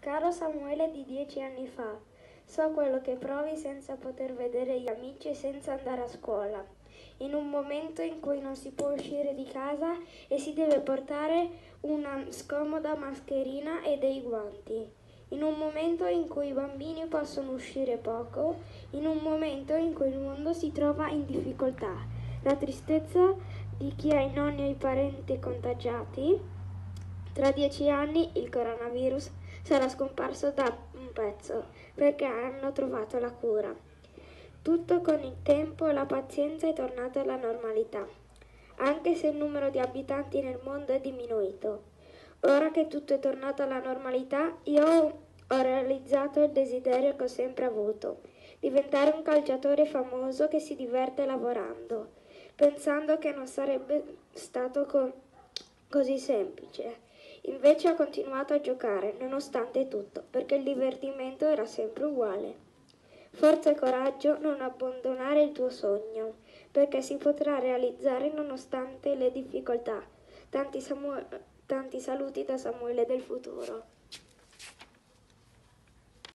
Caro Samuele di dieci anni fa, so quello che provi senza poter vedere gli amici e senza andare a scuola, in un momento in cui non si può uscire di casa e si deve portare una scomoda mascherina e dei guanti, in un momento in cui i bambini possono uscire poco, in un momento in cui il mondo si trova in difficoltà, la tristezza di chi ha i nonni e i parenti contagiati. Tra dieci anni il coronavirus sarà scomparso da un pezzo perché hanno trovato la cura. Tutto con il tempo la pazienza è tornata alla normalità, anche se il numero di abitanti nel mondo è diminuito. Ora che tutto è tornato alla normalità, io ho realizzato il desiderio che ho sempre avuto, diventare un calciatore famoso che si diverte lavorando, pensando che non sarebbe stato co- così semplice. Invece ho continuato a giocare, nonostante tutto, perché il divertimento era sempre uguale. Forza e coraggio, non abbandonare il tuo sogno, perché si potrà realizzare nonostante le difficoltà. Tanti, Samu- tanti saluti da Samuele del futuro.